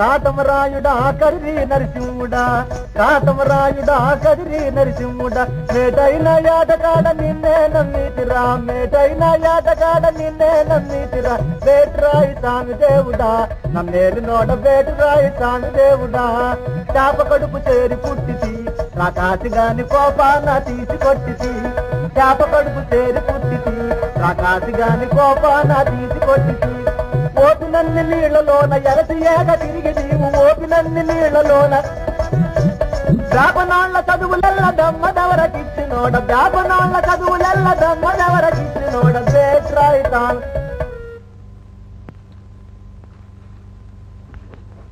కాటమరాయుడా కదిరి నరసింహుడా కాటమరాయుడా కదిరి నరసింహుడా మేటైన యాటగాడ నిన్నే నమ్మితిరా మేటైన యాటగాడ నిన్నే నమ్మితిరా వేటరాయి తాను దేవుడా నమ్మేరు నోడ వేటరాయి తాను దేవుడా. చాప కడుపు చేరి పుట్టితి నా కాసిగాని కోపాన తీసి కొట్టితి చాప కడుపు చేరి పుట్టితి నా కాసిగాని కోపాన తీసి కొట్టితి ఓపినన్ని నీళ్ళలోన ఎరసి ఏగ తిరిగి నీవు ఓపినన్ని నీళ్ళలోన వ్యాపనాళ్ళ చదువులెల్ల దమ్మదవరకిచ్చినోడ వ్యాపనాళ్ళ చదువులెల్ల దమ్మదవరకిచ్చినోడ వేట్రాయితాన్